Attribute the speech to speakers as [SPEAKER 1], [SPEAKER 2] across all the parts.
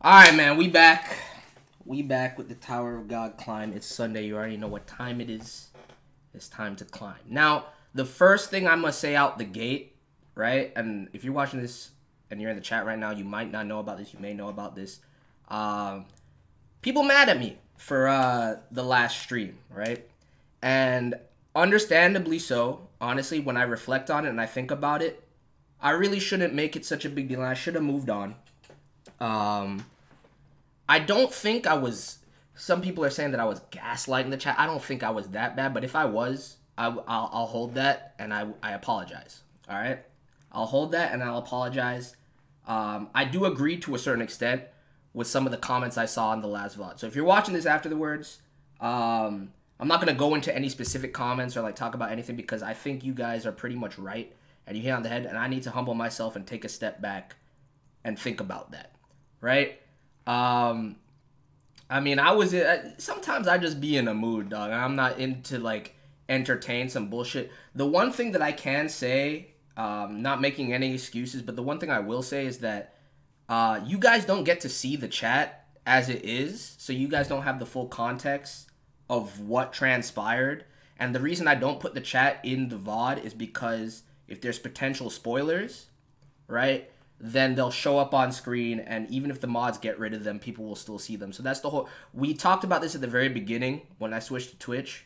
[SPEAKER 1] All right, man, we back. We back with the Tower of God climb. It's Sunday. You already know what time it is. It's time to climb. Now, the first thing I must say out the gate, right? And if you're watching this and you're in the chat right now, you might not know about this. You may know about this. Um, people mad at me for uh, the last stream, right? And understandably so. Honestly, when I reflect on it and I think about it, I really shouldn't make it such a big deal. I should have moved on. Um, I don't think I was. Some people are saying that I was gaslighting the chat. I don't think I was that bad, but if I was, I, will I'll hold that and I, I apologize. All right, I'll hold that and I'll apologize. Um, I do agree to a certain extent with some of the comments I saw in the last VOD. So if you're watching this after the words, um, I'm not gonna go into any specific comments or like talk about anything because I think you guys are pretty much right and you hit on the head, and I need to humble myself and take a step back and think about that right? Um, I mean, I was uh, sometimes I just be in a mood, dog. I'm not into like entertain some bullshit. The one thing that I can say, um, not making any excuses, but the one thing I will say is that uh, you guys don't get to see the chat as it is, so you guys don't have the full context of what transpired. And the reason I don't put the chat in the VOD is because if there's potential spoilers, right? Then they'll show up on screen and even if the mods get rid of them people will still see them. So that's the whole we talked about this at the very beginning when i switched to twitch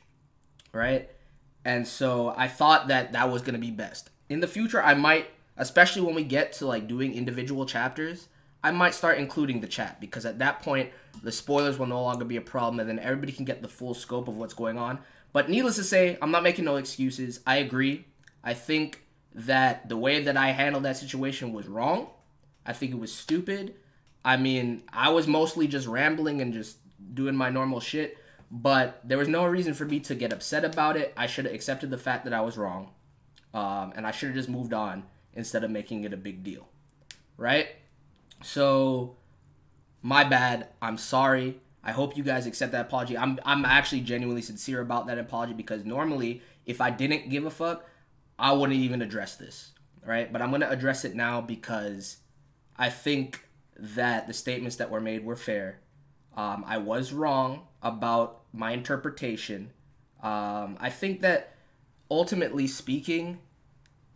[SPEAKER 1] right? And so i thought that that was going to be best. In the future i might especially when we get to like doing individual chapters i might start including the chat because at that point the spoilers will no longer be a problem and then everybody can get the full scope of what's going on. But needless to say i'm not making no excuses. I agree. I think that the way that I handled that situation was wrong. I think it was stupid. I mean, I was mostly just rambling and just doing my normal shit, but there was no reason for me to get upset about it. I should have accepted the fact that I was wrong, um, and I should have just moved on instead of making it a big deal, right? So, my bad. I'm sorry. I hope you guys accept that apology. I'm I'm actually genuinely sincere about that apology because normally, if I didn't give a fuck, I wouldn't even address this, right? But I'm going to address it now because I think that the statements that were made were fair. Um, I was wrong about my interpretation. Um, I think that ultimately speaking,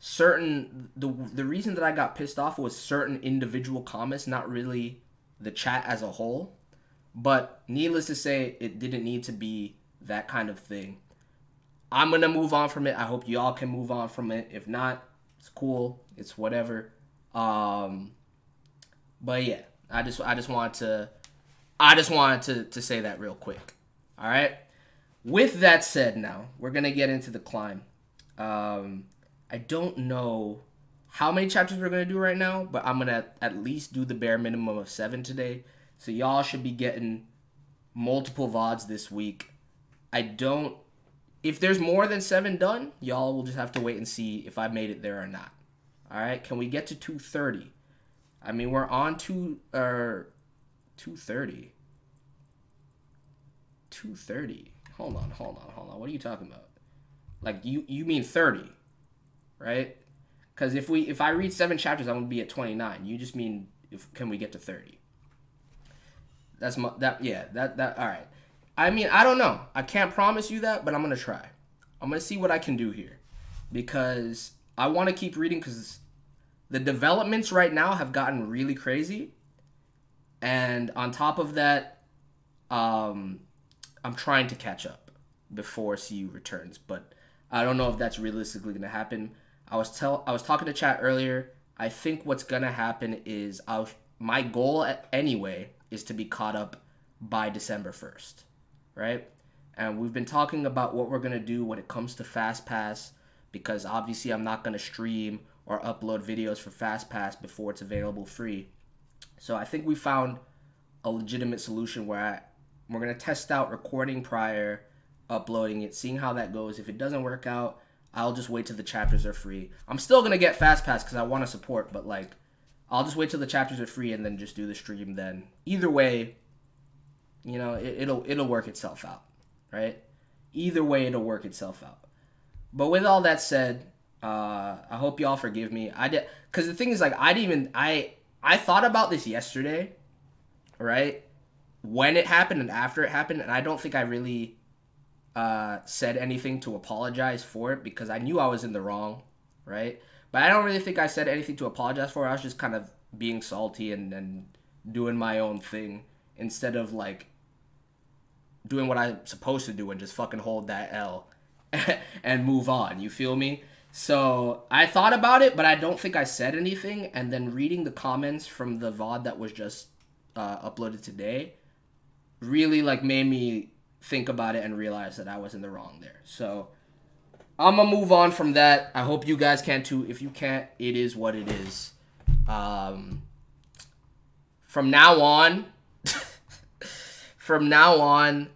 [SPEAKER 1] certain the the reason that I got pissed off was certain individual comments, not really the chat as a whole. But needless to say, it didn't need to be that kind of thing. I'm gonna move on from it. I hope y'all can move on from it. If not, it's cool. It's whatever. Um, but yeah, I just I just wanted to I just wanted to to say that real quick. All right. With that said, now we're gonna get into the climb. Um, I don't know how many chapters we're gonna do right now, but I'm gonna at least do the bare minimum of seven today. So y'all should be getting multiple vods this week. I don't if there's more than seven done, y'all will just have to wait and see if I made it there or not. All right, can we get to 230? I mean, we're on two or uh, 230. 230. Hold on, hold on, hold on. What are you talking about? Like you you mean 30, right? Because if we if I read seven chapters, I'm gonna be at 29. You just mean if can we get to 30? That's my that yeah that that all right. I mean, I don't know. I can't promise you that, but I'm gonna try. I'm gonna see what I can do here because I want to keep reading because the developments right now have gotten really crazy, and on top of that, um, I'm trying to catch up before SIU returns, but I don't know if that's realistically gonna happen. I was tell I was talking to chat earlier. I think what's gonna happen is I'll my goal anyway is to be caught up by December first right? And we've been talking about what we're gonna do when it comes to FastPass because obviously I'm not gonna stream or upload videos for FastPass before it's available free. So I think we found a legitimate solution where I, we're gonna test out recording prior, uploading it, seeing how that goes. If it doesn't work out, I'll just wait till the chapters are free. I'm still gonna get FastPass because I want to support, but like, I'll just wait till the chapters are free and then just do the stream. Then either way, you know, it, it'll it'll work itself out, right? Either way, it'll work itself out. But with all that said, uh, I hope y'all forgive me. I did because the thing is like I didn't even I I thought about this yesterday, right? When it happened and after it happened, and I don't think I really uh, said anything to apologize for it because I knew I was in the wrong, right? But I don't really think I said anything to apologize for. I was just kind of being salty and, and doing my own thing instead of like doing what I'm supposed to do and just fucking hold that L and move on. You feel me? So I thought about it, but I don't think I said anything. And then reading the comments from the VOD that was just uh, uploaded today really like made me think about it and realize that I was in the wrong there. So I'm gonna move on from that. I hope you guys can too. If you can't, it is what it is. Um, from now on, from now on,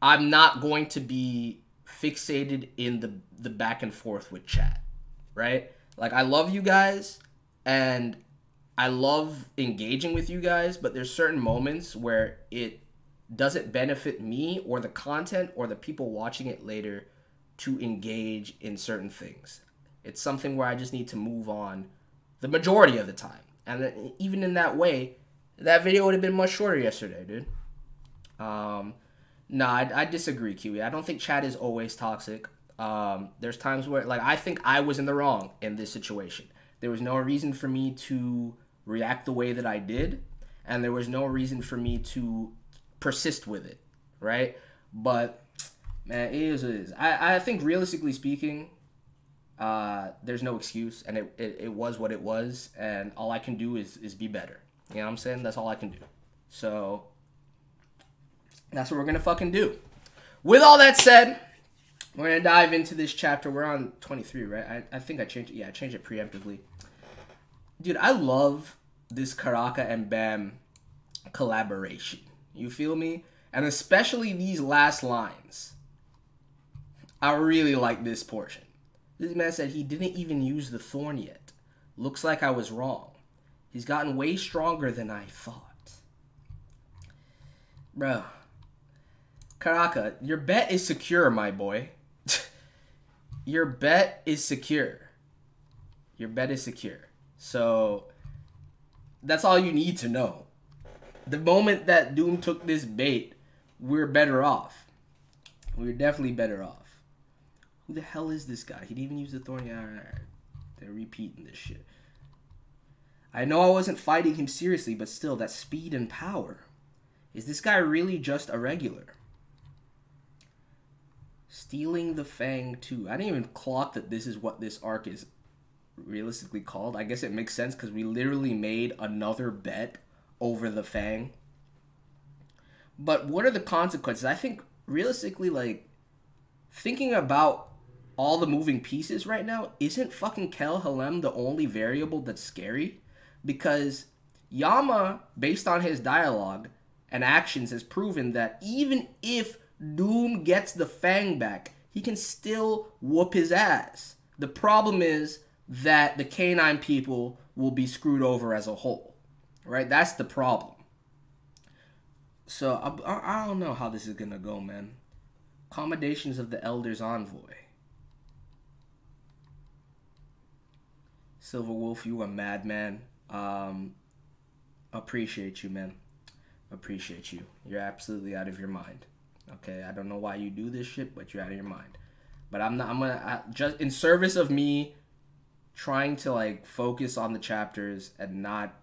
[SPEAKER 1] I'm not going to be fixated in the the back and forth with chat, right? Like I love you guys and I love engaging with you guys, but there's certain moments where it doesn't benefit me or the content or the people watching it later to engage in certain things. It's something where I just need to move on the majority of the time. And even in that way, that video would have been much shorter yesterday, dude. Um, no, I, I disagree, Kiwi. I don't think chat is always toxic. Um, there's times where, like, I think I was in the wrong in this situation. There was no reason for me to react the way that I did, and there was no reason for me to persist with it, right? But man, it is it is. I, I think realistically speaking, uh, there's no excuse, and it, it, it was what it was, and all I can do is is be better. You know what I'm saying? That's all I can do. So that's what we're gonna fucking do. With all that said, we're gonna dive into this chapter. We're on 23, right? I, I think I changed it. Yeah, I changed it preemptively. Dude, I love this Karaka and Bam collaboration. You feel me? And especially these last lines. I really like this portion. This man said he didn't even use the thorn yet. Looks like I was wrong. He's gotten way stronger than I thought. Bro. Karaka, your bet is secure, my boy. your bet is secure. Your bet is secure. So that's all you need to know. The moment that Doom took this bait, we're better off. We're definitely better off. Who the hell is this guy? He didn't even use the thorn. Yeah, they're repeating this shit. I know I wasn't fighting him seriously, but still, that speed and power. Is this guy really just a regular? Stealing the Fang too. I didn't even clock that this is what this arc is realistically called. I guess it makes sense because we literally made another bet over the Fang. But what are the consequences? I think realistically, like thinking about all the moving pieces right now, isn't fucking Kel Helem the only variable that's scary? Because Yama, based on his dialogue and actions, has proven that even if Doom gets the Fang back, he can still whoop his ass. The problem is that the canine people will be screwed over as a whole. Right? That's the problem. So I, I don't know how this is gonna go, man. Accommodations of the Elder's Envoy. Silver Wolf, you a madman. Um, appreciate you, man. Appreciate you. You're absolutely out of your mind. Okay, I don't know why you do this shit, but you're out of your mind. But I'm not. I'm gonna I, just in service of me trying to like focus on the chapters and not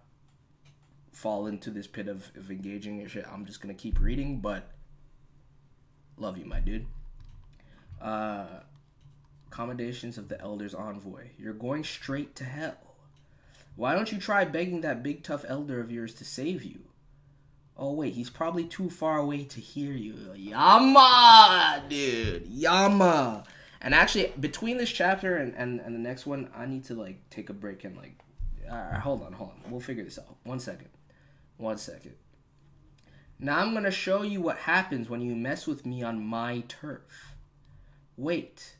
[SPEAKER 1] fall into this pit of, of engaging and shit. I'm just gonna keep reading, but love you, my dude. Uh, accommodations of the Elder's Envoy. You're going straight to hell. Why don't you try begging that big tough elder of yours to save you? Oh wait, he's probably too far away to hear you. Yama, dude, Yama. And actually, between this chapter and, and, and the next one, I need to like take a break and like, hold on, hold on. We'll figure this out. One second. One second. Now I'm gonna show you what happens when you mess with me on my turf. Wait.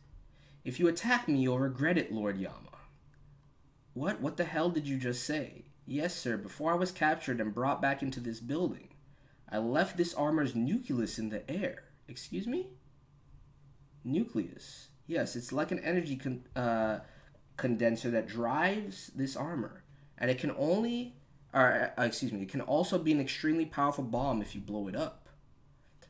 [SPEAKER 1] If you attack me, you'll regret it, Lord Yama. What? What the hell did you just say? Yes, sir. Before I was captured and brought back into this building, I left this armor's nucleus in the air. Excuse me? nucleus. Yes, it's like an energy con- uh, condenser that drives this armor, and it can only or uh, excuse me, it can also be an extremely powerful bomb if you blow it up.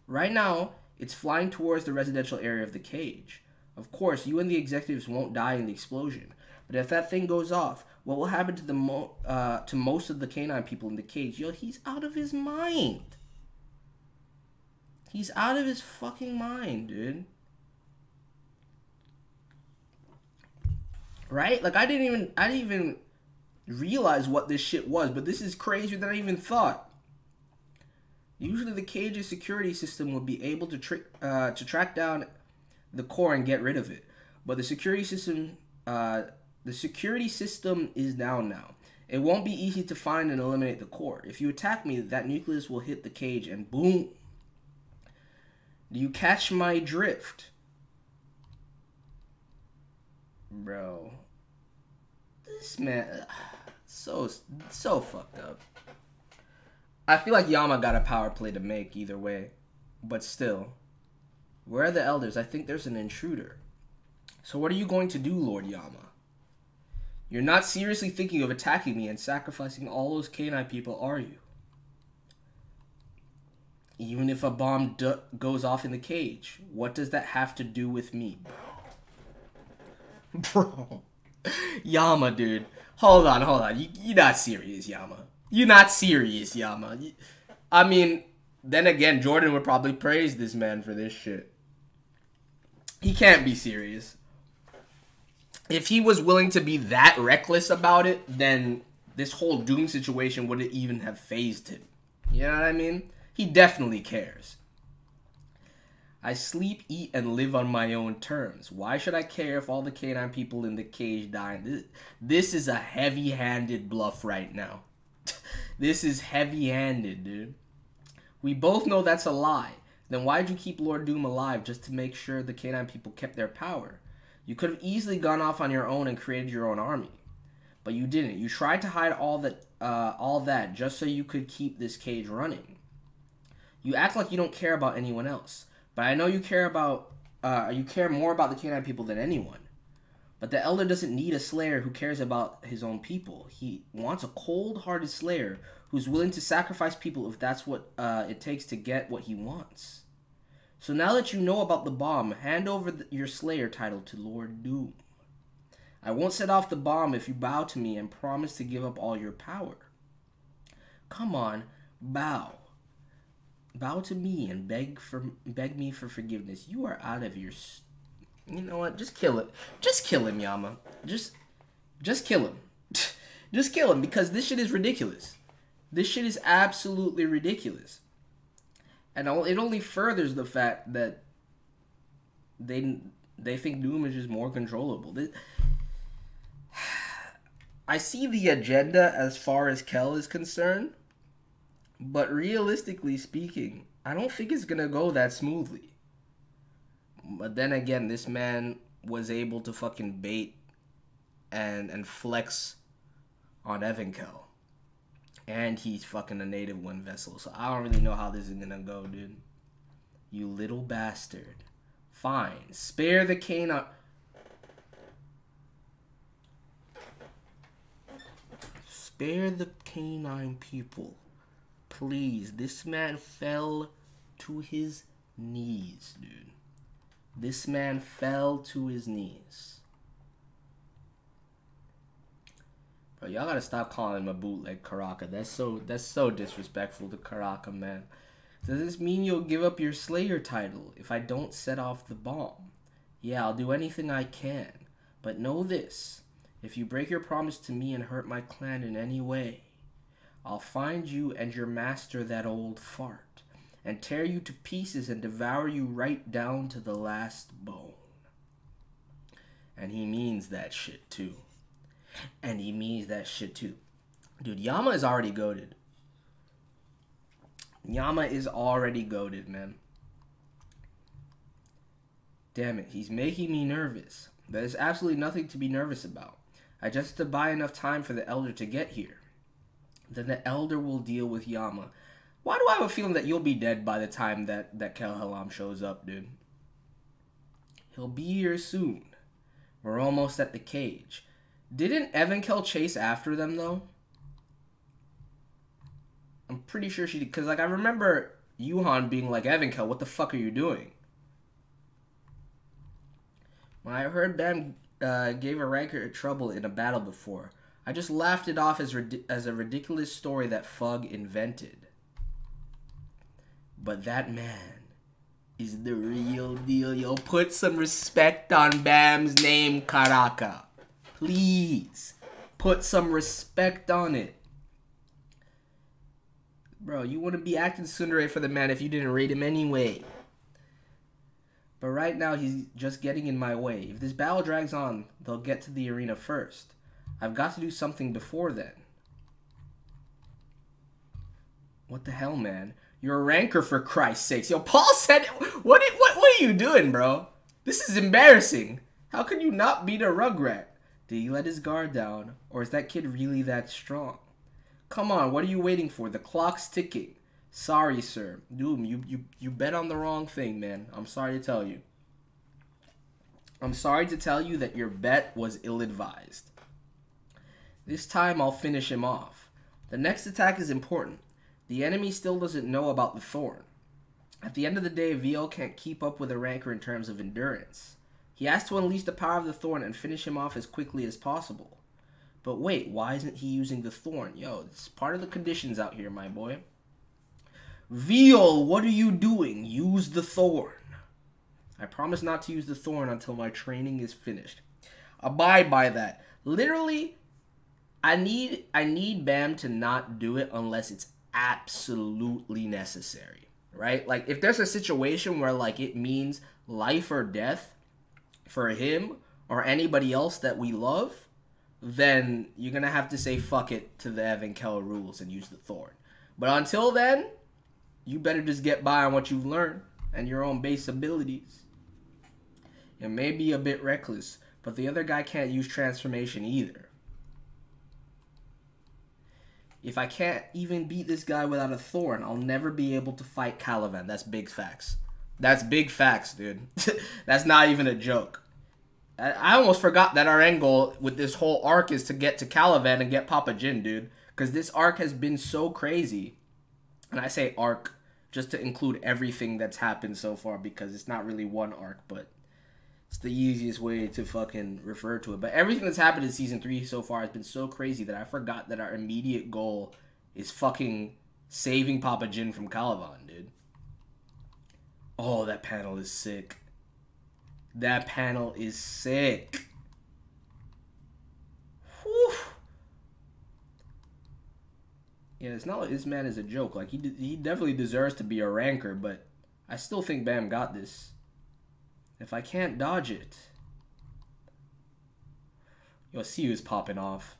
[SPEAKER 1] Right now, it's flying towards the residential area of the cage. Of course, you and the executives won't die in the explosion, but if that thing goes off, what will happen to the mo- uh, to most of the canine people in the cage? Yo, he's out of his mind. He's out of his fucking mind, dude. Right? Like I didn't even I didn't even realize what this shit was, but this is crazier than I even thought. Usually, the cage's security system would be able to trick uh, to track down the core and get rid of it, but the security system uh, the security system is down now. It won't be easy to find and eliminate the core. If you attack me, that nucleus will hit the cage and boom. Do you catch my drift? Bro. This man so so fucked up. I feel like Yama got a power play to make either way. But still. Where are the elders? I think there's an intruder. So what are you going to do, Lord Yama? You're not seriously thinking of attacking me and sacrificing all those canine people, are you? Even if a bomb goes off in the cage, what does that have to do with me, bro? Yama, dude. Hold on, hold on. You, you're not serious, Yama. You're not serious, Yama. I mean, then again, Jordan would probably praise this man for this shit. He can't be serious if he was willing to be that reckless about it, then this whole Doom situation wouldn't even have phased him. You know what I mean? He definitely cares. I sleep, eat, and live on my own terms. Why should I care if all the canine people in the cage die? This, is a heavy handed bluff right now. this is heavy handed, dude. We both know that's a lie. Then why'd you keep Lord Doom alive just to make sure the canine people kept their power? You could have easily gone off on your own and created your own army, but you didn't. You tried to hide all that, uh, all that, just so you could keep this cage running. You act like you don't care about anyone else, but I know you care about, uh, you care more about the canine people than anyone. But the elder doesn't need a slayer who cares about his own people. He wants a cold-hearted slayer who's willing to sacrifice people if that's what uh, it takes to get what he wants. So now that you know about the bomb, hand over the, your Slayer title to Lord Doom. I won't set off the bomb if you bow to me and promise to give up all your power. Come on, bow. Bow to me and beg for beg me for forgiveness. You are out of your You know what? Just kill it. Just kill him, Yama. Just just kill him. just kill him because this shit is ridiculous. This shit is absolutely ridiculous and it only furthers the fact that they they think Doom is just more controllable. I see the agenda as far as Kel is concerned, but realistically speaking, I don't think it's gonna go that smoothly. But then again, this man was able to fucking bait and and flex on Evankhell and he's fucking a native one vessel. So I don't really know how this is gonna go, dude. You little bastard. Fine. Spare the canine. Spare the canine people. Please. This man fell to his knees, dude. This man fell to his knees. Bro, y'all gotta stop calling him a bootleg Karaka. That's so that's so disrespectful to Karaka, man. Does this mean you'll give up your Slayer title if I don't set off the bomb? Yeah, I'll do anything I can. But know this. If you break your promise to me and hurt my clan in any way, I'll find you and your master that old fart, and tear you to pieces and devour you right down to the last bone. And he means that shit too and he means that shit too. Dude, Yama is already goaded. Yama is already goaded, man. Damn it, he's making me nervous. There's absolutely nothing to be nervous about. I just have to buy enough time for the Elder to get here. Then the Elder will deal with Yama. Why do I have a feeling that you'll be dead by the time that, that Kel shows up, dude? He'll be here soon. We're almost at the cage. Didn't Evankhell chase after them though? I'm pretty sure she did. Because, like, I remember Yuhan being like, Evankhell, what the fuck are you doing? When I heard Bam uh, gave a ranker trouble in a battle before, I just laughed it off as, as a ridiculous story that Fug invented. But that man is the real deal. Yo, put some respect on Bam's name, Karaka. Please. Put some respect on it. Bro, you wouldn't be acting tsundere for the man if you didn't rate him anyway. But right now, he's just getting in my way. If this battle drags on, they'll get to the arena first. I've got to do something before then. What the hell, man? You're a ranker for Christ's sakes. Yo, Paul said, what, what, what are you doing, bro? This is embarrassing. How can you not beat a Rugrat? Did he let his guard down? Or is that kid really that strong? Come on, what are you waiting for? The clock's ticking. Sorry, sir. Doom, you, you, you bet on the wrong thing, man. I'm sorry to tell you. I'm sorry to tell you that your bet was ill-advised. This time I'll finish him off. The next attack is important. The enemy still doesn't know about the Thorn. At the end of the day, Viole can't keep up with a Ranker in terms of endurance. He has to unleash the power of the Thorn and finish him off as quickly as possible. But wait, why isn't he using the Thorn? Yo, it's part of the conditions out here, my boy. Viole, what are you doing? Use the Thorn. I promise not to use the Thorn until my training is finished. Abide by that. Literally, I need I need Bam to not do it unless it's absolutely necessary, right? Like if there's a situation where like it means life or death for him or anybody else that we love, then you're gonna have to say fuck it to the Evankhell rules and use the Thorn. But until then, you better just get by on what you've learned and your own base abilities. It may be a bit reckless, but the other guy can't use transformation either. If I can't even beat this guy without a thorn, I'll never be able to fight Kallavan. That's big facts. That's big facts, dude. That's not even a joke. I, almost forgot that our end goal with this whole arc is to get to Kallavan and get Papa Jin, dude. Because this arc has been so crazy. And I say arc just to include everything that's happened so far because it's not really one arc, but it's the easiest way to fucking refer to it. But everything that's happened in season three so far has been so crazy that I forgot that our immediate goal is fucking saving Papa Jin from Kallavan, dude. Oh, that panel is sick. That panel is sick. Whew. Yeah, it's not like this man is a joke. Like he he definitely deserves to be a ranker, but I still think Bam got this. If I can't dodge it... Yo, see who's popping off.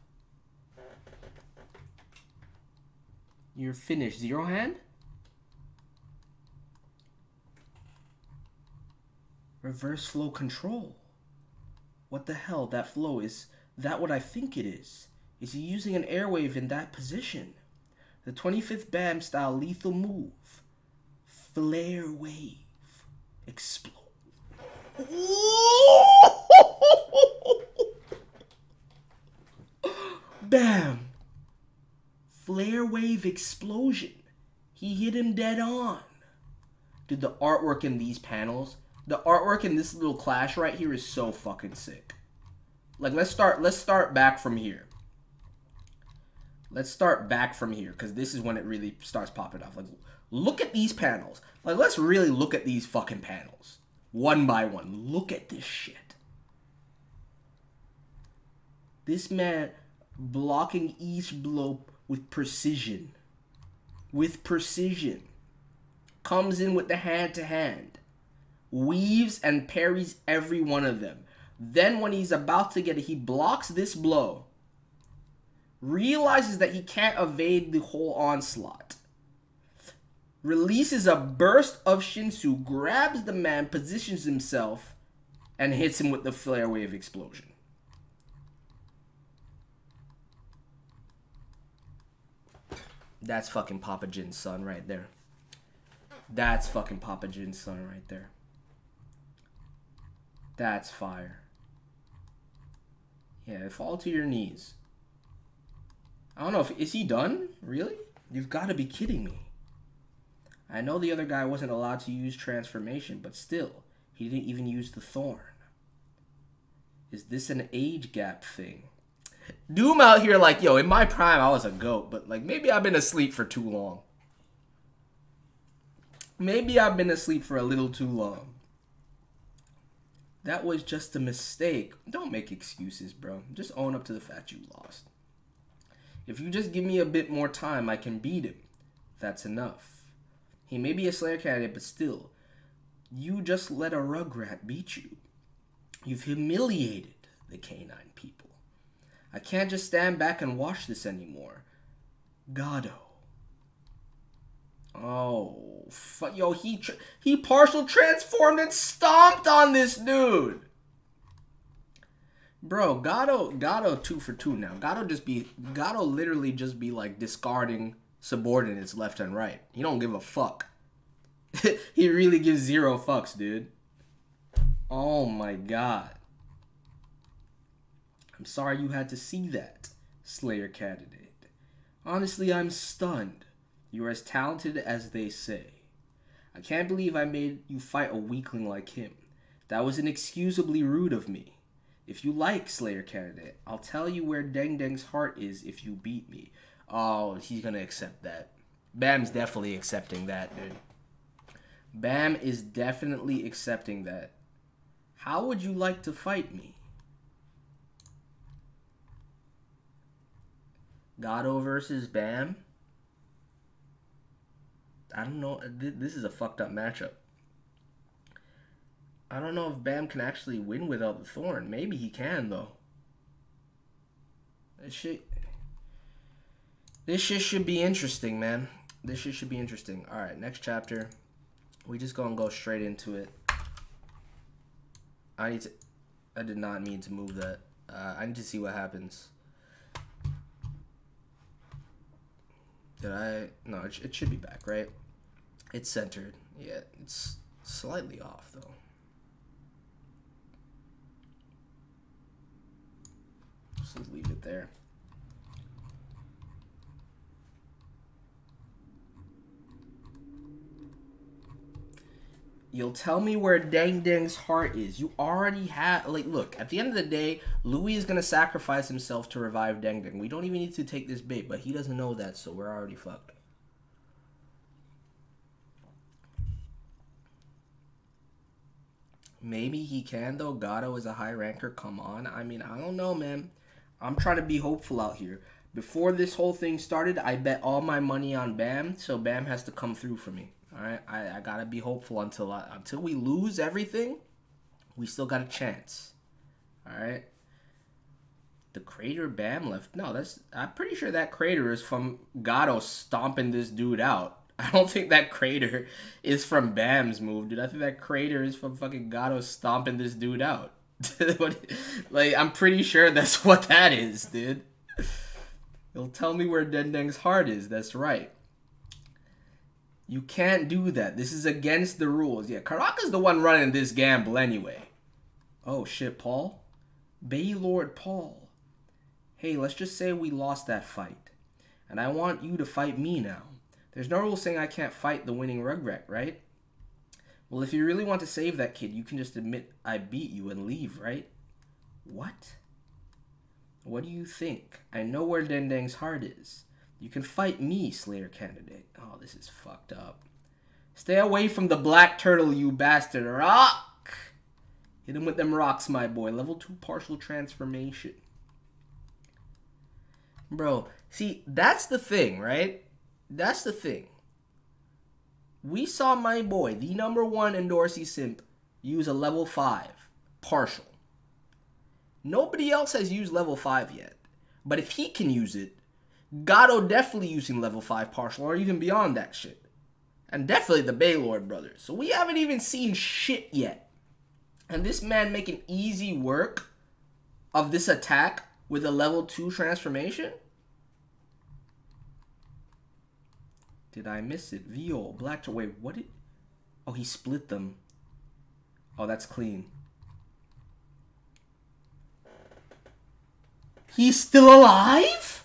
[SPEAKER 1] You're finished. Zero hand? Reverse flow control. What the hell? That flow is that what I think it is? Is he using an airwave in that position? The 25th BAM style lethal move. Flare wave. Explode. Bam! Flare wave explosion. He hit him dead on. Dude, the artwork in these panels, the artwork in this little clash right here is so fucking sick. Like let's start let's start back from here. Let's start back from here cuz this is when it really starts popping off. Like look at these panels. Like let's really look at these fucking panels one by one. Look at this shit. This man blocking each blow with precision. With precision. Comes in with the hand to hand. Weaves and parries every one of them. Then when he's about to get it, he blocks this blow. Realizes that he can't evade the whole onslaught releases a burst of Shinsu, grabs the man, positions himself, and hits him with the flare wave explosion. That's fucking Papa Jin's son right there. That's fucking Papa Jin's son right there. That's fire. Yeah, fall to your knees. I don't know if is he done? Really? You've got to be kidding me. I know the other guy wasn't allowed to use transformation, but still, he didn't even use the thorn. Is this an age gap thing? Doom out here like, yo, in my prime, I was a goat, but like maybe I've been asleep for too long. Maybe I've been asleep for a little too long. That was just a mistake. Don't make excuses, bro. Just own up to the fact you lost. If you just give me a bit more time, I can beat him. That's enough. He may be a Slayer candidate, but still, you just let a Rugrat beat you. You've humiliated the canine people. I can't just stand back and watch this anymore. Gado. Oh, fuck. yo, he he partial transformed and stomped on this dude. Bro, Gado, Gado two for two now. Gado just be, Gado literally just be like discarding subordinates left and right. He don't give a fuck. he really gives zero fucks, dude. Oh my god. I'm sorry you had to see that, Slayer candidate. Honestly, I'm stunned. You're as talented as they say. I can't believe I made you fight a weakling like him. That was inexcusably rude of me. If you like Slayer candidate, I'll tell you where Deng Deng's heart is if you beat me. Oh, he's gonna accept that. Bam's definitely accepting that, dude. Bam is definitely accepting that. How would you like to fight me? Gado versus Bam? I don't know. This is a fucked up matchup. I don't know if Bam can actually win without the Thorn. Maybe he can, though. This shit... This shit should be interesting, man. This shit should be interesting. Alright, next chapter. We just gonna go straight into it. I need to... I did not mean to move that. Uh, I need to see what happens. Did I... No, it, it should be back, right? It's centered. Yeah, it's slightly off, though. Just leave it there. You'll tell me where Dang Deng's heart is. You already have, like, look, at the end of the day, Louis is going to sacrifice himself to revive Dang Deng. We don't even need to take this bait, but he doesn't know that, so we're already fucked. Maybe he can, though. Gado is a high ranker. Come on. I mean, I don't know, man. I'm trying to be hopeful out here. Before this whole thing started, I bet all my money on Bam, so Bam has to come through for me. All right, I, I gotta be hopeful until until we lose everything. We still got a chance. All right. The crater Bam left. No, that's I'm pretty sure that crater is from Gado stomping this dude out. I don't think that crater is from Bam's move, dude. I think that crater is from fucking Gado stomping this dude out. like, I'm pretty sure that's what that is, dude. You'll tell me where Dendeng's heart is. That's right. You can't do that. This is against the rules. Yeah, Karaka's the one running this gamble anyway. Oh, shit, Paul? Baylord Paul. Hey, let's just say we lost that fight. And I want you to fight me now. There's no rule saying I can't fight the winning Rugrat, right? Well, if you really want to save that kid, you can just admit I beat you and leave, right? What? What do you think? I know where Dendeng's heart is. You can fight me, Slayer candidate. Oh, this is fucked up. Stay away from the black turtle, you bastard. Rock! Hit him with them rocks, my boy. Level 2 partial transformation. Bro, see, that's the thing, right? That's the thing we saw my boy, the number one Endorsi simp, use a level 5 partial. Nobody else has used level 5 yet. But if he can use it, Gado definitely using level 5 partial or even beyond that shit. And definitely the Baylord brothers. So we haven't even seen shit yet. And this man making easy work of this attack with a level 2 transformation? Did I miss it? Viole, Black. Wait, what did? Oh, he split them. Oh, that's clean. He's still alive?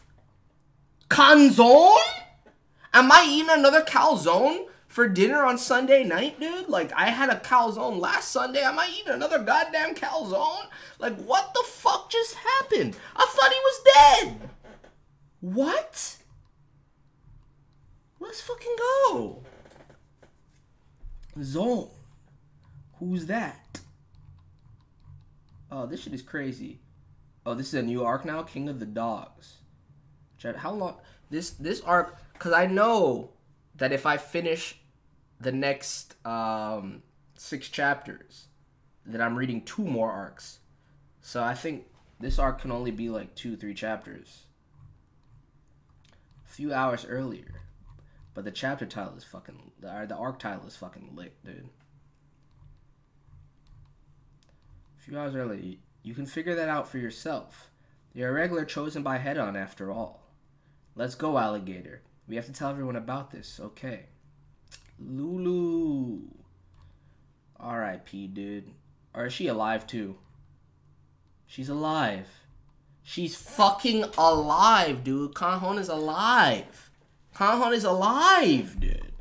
[SPEAKER 1] Kanzon? Am I eating another calzone for dinner on Sunday night, dude? Like, I had a calzone last Sunday. Am I eating another goddamn calzone? Like, what the fuck just happened? I thought he was dead. What? Let's fucking go. Zone. Who's that? Oh, this shit is crazy. Oh, this is a new arc now, King of the Dogs. How long this this arc? Because I know that if I finish the next um, six chapters, that I'm reading two more arcs. So I think this arc can only be like two, three chapters. A few hours earlier, but the chapter title is fucking. The, arc title is fucking lit, dude. A few hours early, you can figure that out for yourself. You're a regular chosen by Headon after all. Let's go, alligator. We have to tell everyone about this, okay. Lulu. R.I.P., dude. Or is she alive too? She's alive. She's fucking alive, dude. Kanhon is alive. Kanhon is alive, dude.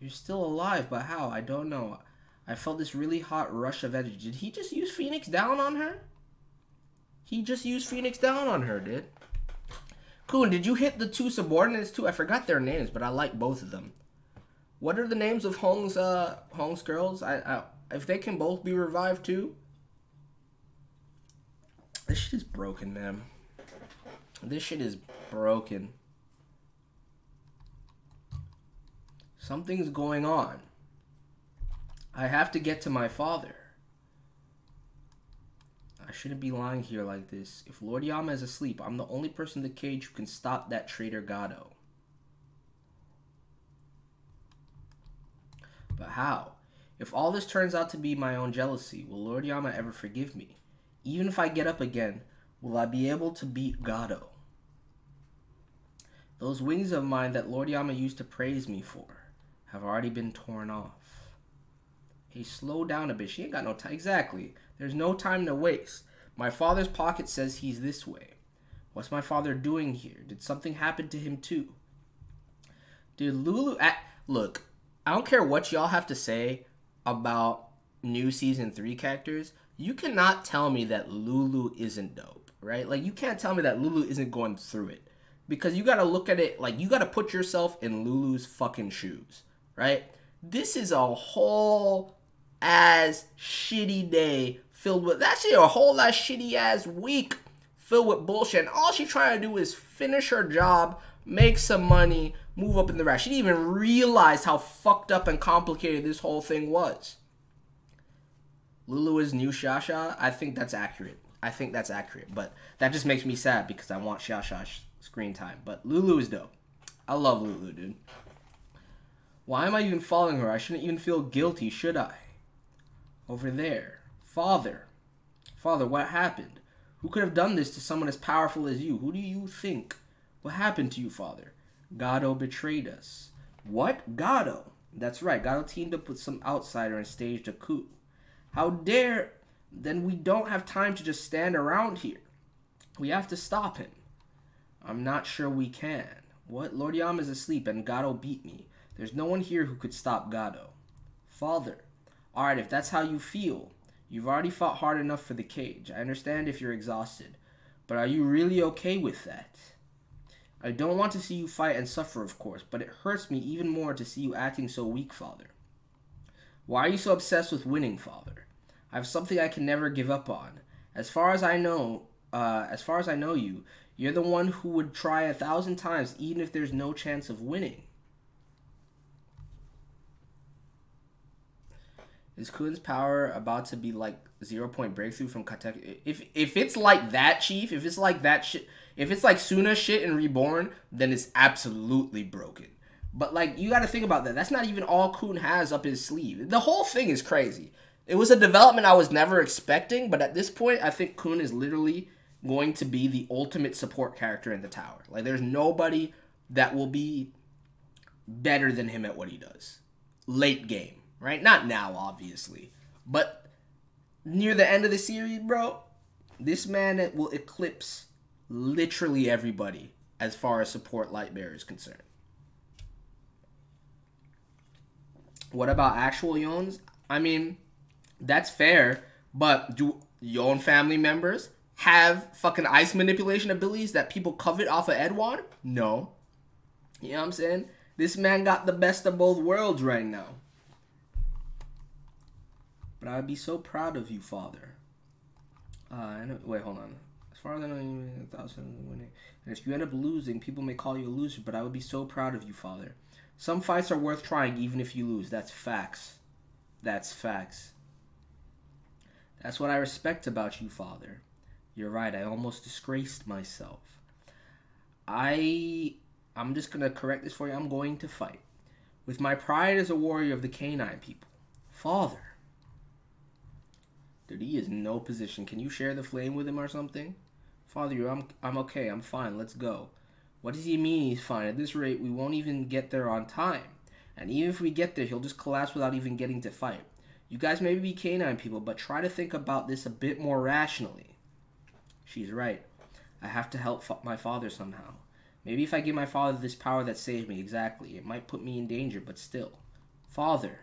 [SPEAKER 1] You're still alive, but how? I don't know. I felt this really hot rush of energy. Did he just use Phoenix down on her? He just used Phoenix down on her, dude. Cool. did you hit the two subordinates too? I forgot their names, but I like both of them. What are the names of Hong's uh Hong's girls? I, I if they can both be revived too. This shit is broken, man. This shit is broken. Something's going on. I have to get to my father. I shouldn't be lying here like this. If Lord Yama is asleep, I'm the only person in the cage who can stop that traitor Gado. But how? If all this turns out to be my own jealousy, will Lord Yama ever forgive me? Even if I get up again, will I be able to beat Gado? Those wings of mine that Lord Yama used to praise me for have already been torn off. He slowed down a bit. She ain't got no time. Exactly. There's no time to waste. My father's pocket says he's this way. What's my father doing here? Did something happen to him too? Did Lulu at, look? I don't care what y'all have to say about new season three characters. You cannot tell me that Lulu isn't dope, right? Like you can't tell me that Lulu isn't going through it because you got to look at it like you got to put yourself in Lulu's fucking shoes, right? This is a whole ass shitty day filled with actually a whole lot shitty ass week filled with bullshit. And all she's trying to do is finish her job, make some money, move up in the ranks. She didn't even realize how fucked up and complicated this whole thing was. Lulu is new Shasha. I think that's accurate. I think that's accurate. But that just makes me sad because I want Shasha's screen time. But Lulu is dope. I love Lulu, dude. Why am I even following her? I shouldn't even feel guilty, should I? Over there. Father. Father, what happened? Who could have done this to someone as powerful as you? Who do you think? What happened to you, Father? Gado betrayed us. What? Gado? That's right. Gado teamed up with some outsider and staged a coup. How dare... Then we don't have time to just stand around here. We have to stop him. I'm not sure we can. What? Lord Yam is asleep and Gado beat me. There's no one here who could stop Gado. Father, Alright, if that's how you feel, you've already fought hard enough for the cage. I understand if you're exhausted, but are you really okay with that? I don't want to see you fight and suffer, of course, but it hurts me even more to see you acting so weak, Father. Why are you so obsessed with winning, Father? I have something I can never give up on. As far as I know, uh, as far as I know you, you're the one who would try a thousand times even if there's no chance of winning. Is Khun's power about to be like zero point breakthrough from Katek? If if it's like that, Chief, if it's like that shit, if it's like Tsuna shit and Reborn, then it's absolutely broken. But like you got to think about that. That's not even all Khun has up his sleeve. The whole thing is crazy. It was a development I was never expecting, but at this point, I think Khun is literally going to be the ultimate support character in the tower. Like there's nobody that will be better than him at what he does. Late game right? Not now, obviously, but near the end of the series, bro, this man will eclipse literally everybody as far as support Lightbearer is concerned. What about actual Yeons? I mean, that's fair, but do Yeon family members have fucking ice manipulation abilities that people covet off of Eduan? No. You know what I'm saying? This man got the best of both worlds right now. But I'd be so proud of you, father. Uh, I wait, hold on. As far as I know, you a thousand winning. And if you end up losing, people may call you a loser, but I would be so proud of you, father. Some fights are worth trying even if you lose. That's facts. That's facts. That's what I respect about you, father. You're right, I almost disgraced myself. I I'm just gonna correct this for you. I'm going to fight. With my pride as a warrior of the canine people. Father. Dude, he is no position. Can you share the flame with him or something? Father, I'm I'm okay. I'm fine. Let's go. What does he mean he's fine? At this rate, we won't even get there on time. And even if we get there, he'll just collapse without even getting to fight. You guys may be canine people, but try to think about this a bit more rationally. She's right. I have to help my father somehow. Maybe if I give my father this power that saved me, exactly, it might put me in danger, but still. Father,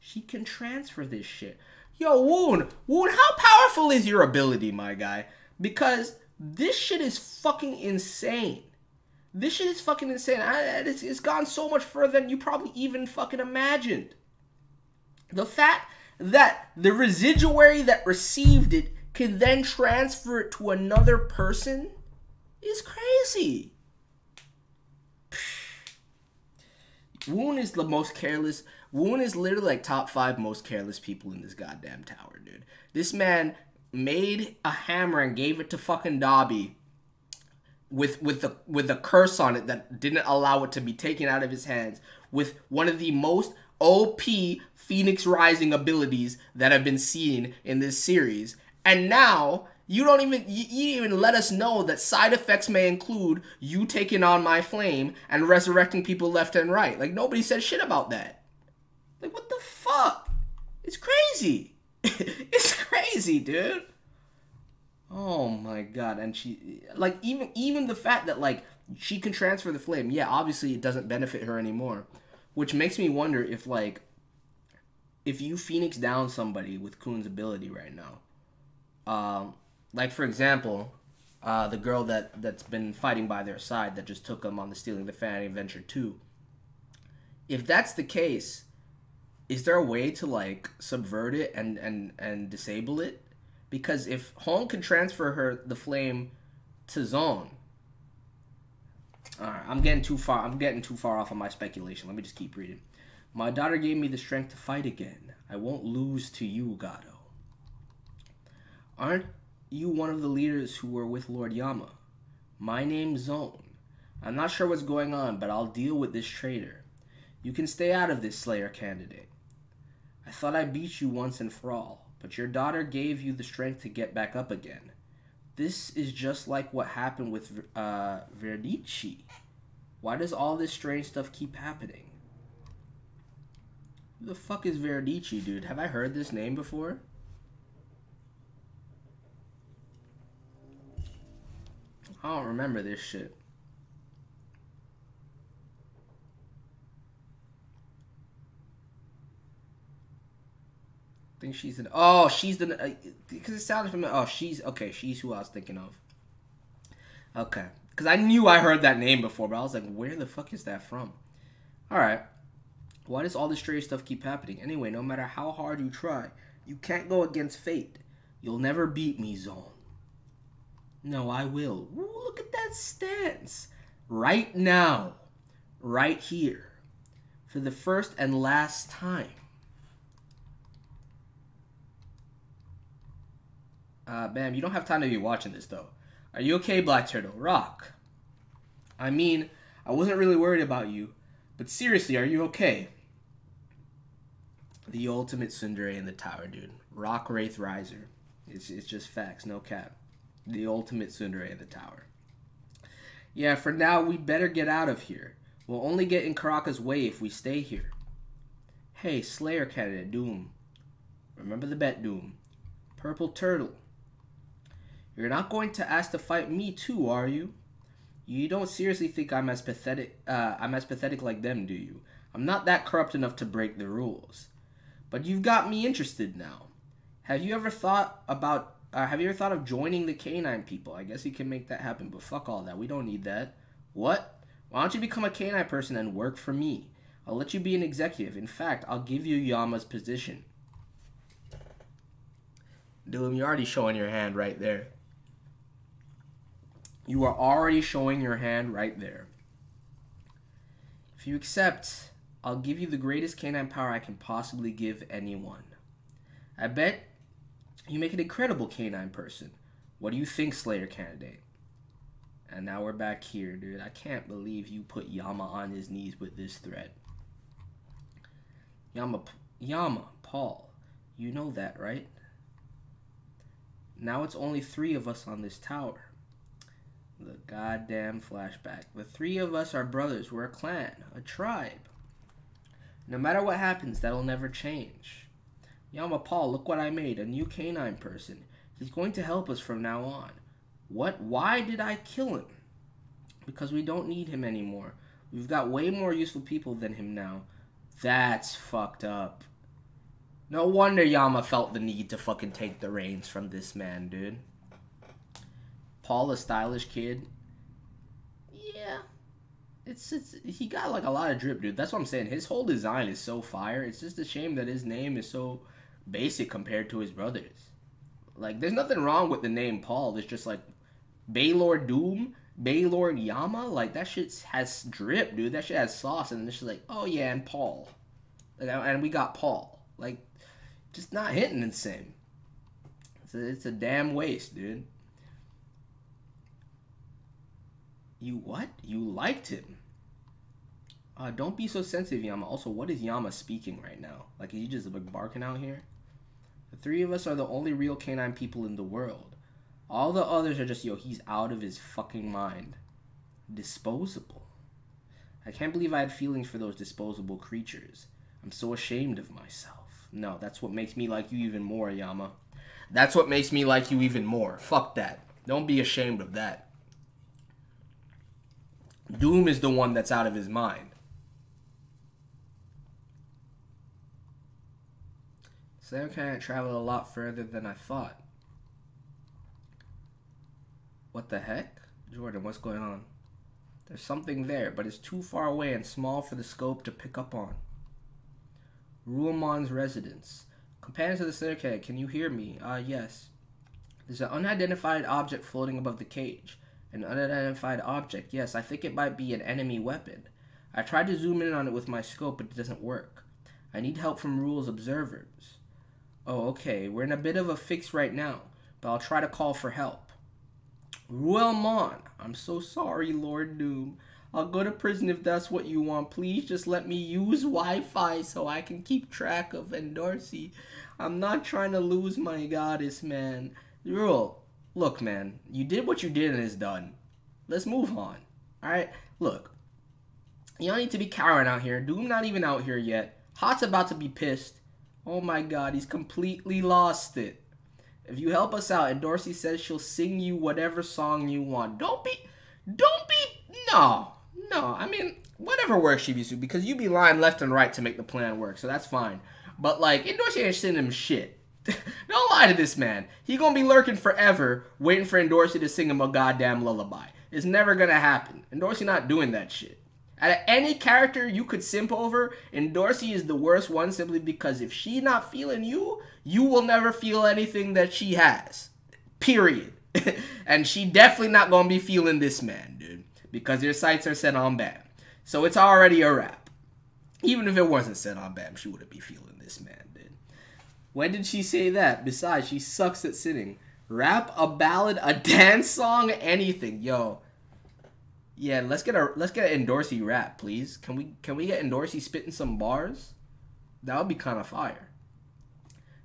[SPEAKER 1] she can transfer this shit. Yo, Woon, Woon, how powerful is your ability, my guy? Because this shit is fucking insane. This shit is fucking insane. I, it's, it's gone so much further than you probably even fucking imagined. The fact that the residuary that received it can then transfer it to another person is crazy. Woon is the most careless. Woon is literally like top five most careless people in this goddamn tower, dude. This man made a hammer and gave it to fucking Dobby with with the with a curse on it that didn't allow it to be taken out of his hands with one of the most OP Phoenix Rising abilities that have been seen in this series. And now you don't even you, you even let us know that side effects may include you taking on my flame and resurrecting people left and right. Like nobody said shit about that. Like what the fuck? It's crazy. it's crazy, dude. Oh my god, and she like even even the fact that like she can transfer the flame. Yeah, obviously it doesn't benefit her anymore, which makes me wonder if like if you phoenix down somebody with Khun's ability right now, um, like for example, uh, the girl that that's been fighting by their side that just took them on the stealing the fan adventure two. If that's the case, is there a way to like subvert it and and and disable it? Because if Hong can transfer her the flame to Zone, all right, I'm getting too far. I'm getting too far off on my speculation. Let me just keep reading. My daughter gave me the strength to fight again. I won't lose to you, Gado. Aren't you one of the leaders who were with Lord Yama? My name's Zone. I'm not sure what's going on, but I'll deal with this traitor. You can stay out of this Slayer candidate. I thought I beat you once and for all, but your daughter gave you the strength to get back up again. This is just like what happened with uh, Verdici. Why does all this strange stuff keep happening? Who the fuck is Verdici, dude? Have I heard this name before? I don't remember this shit. I think she's an. Oh, she's the. Uh, because it sounded familiar. Oh, she's okay. She's who I was thinking of. Okay, because I knew I heard that name before, but I was like, where the fuck is that from? All right. Why does all this strange stuff keep happening? Anyway, no matter how hard you try, you can't go against fate. You'll never beat me, Zone. No, I will. Ooh, look at that stance. Right now. Right here. For the first and last time. Uh, Bam, you don't have time to be watching this, though. Are you okay, Black Turtle? Rak. I mean, I wasn't really worried about you, but seriously, are you okay? The ultimate tsundere in the tower, dude. Rak Wraithraiser. It's, it's just facts, no cap. The ultimate tsundere in the tower. Yeah, for now, we better get out of here. We'll only get in Karaka's way if we stay here. Hey, Slayer candidate, Doom. Remember the bet, Doom. Purple Turtle. You're not going to ask to fight me too, are you? You don't seriously think I'm as pathetic? Uh, I'm as pathetic like them, do you? I'm not that corrupt enough to break the rules. But you've got me interested now. Have you ever thought about? Uh, have you ever thought of joining the canine people? I guess you can make that happen, but fuck all that. We don't need that. What? Why don't you become a canine person and work for me? I'll let you be an executive. In fact, I'll give you Yama's position. Doom, you're already showing your hand right there. You are already showing your hand right there. If you accept, I'll give you the greatest canine power I can possibly give anyone. I bet you make an incredible canine person. What do you think, Slayer candidate? And now we're back here, dude. I can't believe you put Yama on his knees with this threat. Yama, Yama, Paul, you know that, right? Now it's only three of us on this tower. The goddamn flashback. The three of us are brothers. We're a clan, a tribe. No matter what happens, that'll never change. Yama Paul, look what I made. A new canine person. He's going to help us from now on. What? Why did I kill him? Because we don't need him anymore. We've got way more useful people than him now. That's fucked up. No wonder Yama felt the need to fucking take the reins from this man, dude. Paul, a stylish kid. Yeah. It's, it's he got like a lot of drip, dude. That's what I'm saying. His whole design is so fire. It's just a shame that his name is so basic compared to his brothers. Like, there's nothing wrong with the name Paul. It's just like Baylor Doom, Baylor Yama. Like that shit has drip, dude. That shit has sauce, and it's just like, oh yeah, and Paul, and we got Paul. Like, just not hitting the same. It's a, it's a damn waste, dude. You what? You liked him? Uh, don't be so sensitive, Yama. Also, what is Yama speaking right now? Like, is he just like barking out here? The three of us are the only real canine people in the world. All the others are just, yo, he's out of his fucking mind. Disposable. I can't believe I had feelings for those disposable creatures. I'm so ashamed of myself. No, that's what makes me like you even more, Yama. That's what makes me like you even more. Fuck that. Don't be ashamed of that. Doom is the one that's out of his mind. Sam can't travel a lot further than I thought. What the heck? Jordan, what's going on? There's something there, but it's too far away and small for the scope to pick up on. Ruamon's residence. Companions of the Syndicate, can you hear me? Ah, uh, yes. There's an unidentified object floating above the cage. An unidentified object. Yes, I think it might be an enemy weapon. I tried to zoom in on it with my scope, but it doesn't work. I need help from Rule's observers. Oh, okay. We're in a bit of a fix right now, but I'll try to call for help. Ruelmon, I'm so sorry, Lord Doom. I'll go to prison if that's what you want. Please just let me use Wi-Fi so I can keep track of Endorsi. I'm not trying to lose my goddess, man. Rule, look, man, you did what you did and it's done. Let's move on. Alright? Look. You don't need to be cowering out here. Doom not even out here yet. Hot's about to be pissed. Oh my god, he's completely lost it. If you help us out, Endorsi says she'll sing you whatever song you want. Don't be, don't be, no, no. I mean, whatever works, Shibisu, because you be lying left and right to make the plan work, so that's fine. But like, Dorsey ain't sending him shit. Don't lie to this man. He gonna be lurking forever, waiting for Endorsi to sing him a goddamn lullaby. It's never gonna happen. Endorsi not doing that shit. Out of any character you could simp over, Endorsi is the worst one simply because if she not feeling you, you will never feel anything that she has. Period. and she definitely not gonna be feeling this man, dude. Because your sights are set on Bam. So it's already a wrap. Even if it wasn't set on Bam, she wouldn't be feeling this man. When did she say that? Besides, she sucks at singing. Rap, a ballad, a dance song, anything. Yo. Yeah, let's get a let's get an Endorsi rap, please. Can we can we get Endorsi spitting some bars? That would be kind of fire.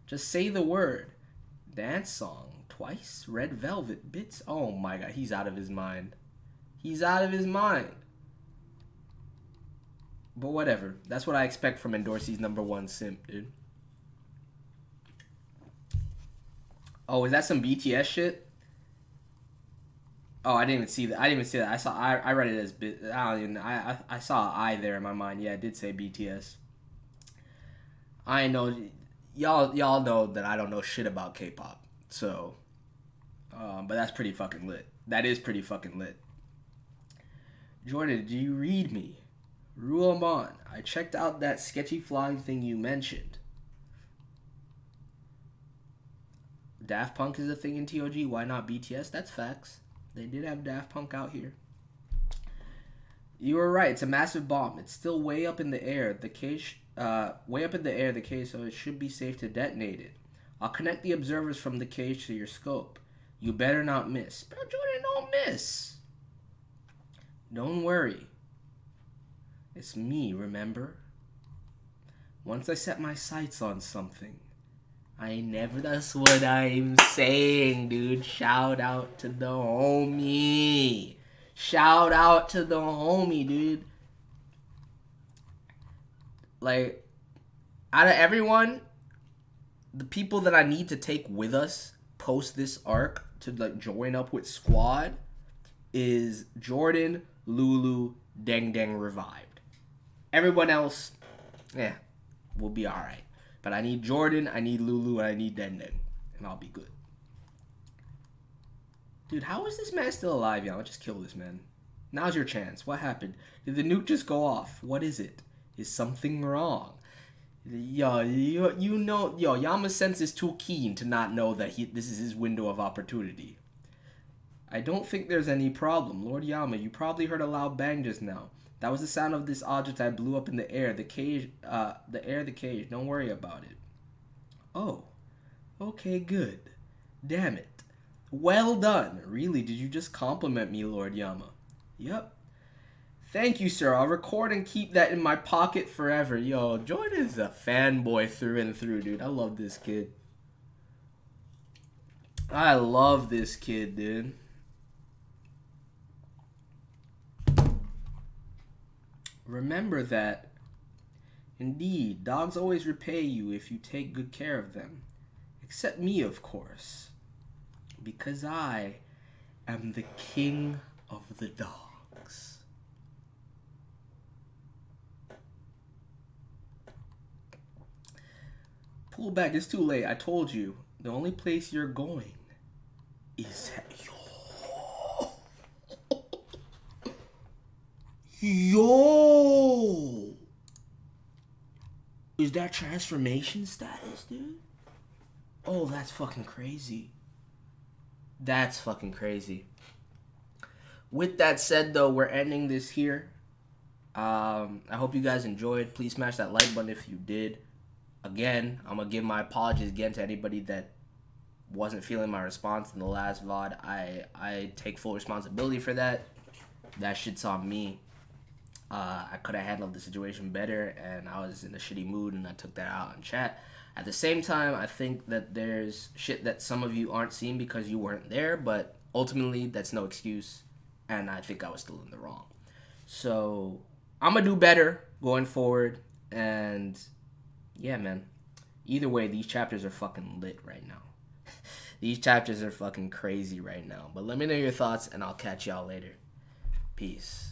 [SPEAKER 1] Just say the word. Dance song twice. Red Velvet bits. Oh my god, he's out of his mind. He's out of his mind. But whatever. That's what I expect from Endorsi's number one simp, dude. Oh, is that some BTS shit? Oh, I didn't even see that. I didn't even see that. I saw. I, I read it as. I don't even. I, I I saw I there in my mind. Yeah, it did say BTS. I know, y'all y'all know that I don't know shit about K-pop. So, um, but that's pretty fucking lit. That is pretty fucking lit. Jordan, do you read me? Ruamon, I checked out that sketchy flying thing you mentioned. Daft Punk is a thing in TOG. Why not BTS? That's facts. They did have Daft Punk out here. You were right. It's a massive bomb. It's still way up in the air. The cage, uh, way up in the air, the cage, so it should be safe to detonate it. I'll connect the observers from the cage to your scope. You better not miss. Bro, Jordan, don't miss. Don't worry. It's me, remember? Once I set my sights on something, I never. That's what I'm saying, dude. Shout out to the homie. Shout out to the homie, dude. Like, out of everyone, the people that I need to take with us post this arc to like join up with squad is Jordan, Lulu, Deng Deng revived. Everyone else, yeah, we'll be all right. But I need Jordan, I need Lulu, and I need Deng, and I'll be good. Dude, how is this man still alive, y'all? Just kill this man. Now's your chance. What happened? Did the nuke just go off? What is it? Is something wrong? Yo, you, you know, yo, Yama sense is too keen to not know that he this is his window of opportunity. I don't think there's any problem. Lord Yama, you probably heard a loud bang just now. That was the sound of this object I blew up in the air. The cage, uh, the air, the cage. Don't worry about it. Oh, okay, good. Damn it. Well done. Really, did you just compliment me, Lord Yama? Yep. Thank you, sir. I'll record and keep that in my pocket forever. Yo, Jordan's a fanboy through and through, dude. I love this kid. I love this kid, dude. Remember that. Indeed, dogs always repay you if you take good care of them. Except me, of course. Because I am the king of the dogs. Pull back, it's too late. I told you. The only place you're going is at Yo! Is that transformation status, dude? Oh, that's fucking crazy. That's fucking crazy. With that said, though, we're ending this here. Um, I hope you guys enjoyed. Please smash that like button if you did. Again, I'm gonna give my apologies again to anybody that wasn't feeling my response in the last VOD. I I take full responsibility for that. That shit's on me. Uh, I could have handled the situation better, and I was in a shitty mood, and I took that out in chat. At the same time, I think that there's shit that some of you aren't seeing because you weren't there, but ultimately, that's no excuse, and I think I was still in the wrong. So, I'm gonna do better going forward, and yeah, man. Either way, these chapters are fucking lit right now. these chapters are fucking crazy right now. But let me know your thoughts, and I'll catch y'all later. Peace.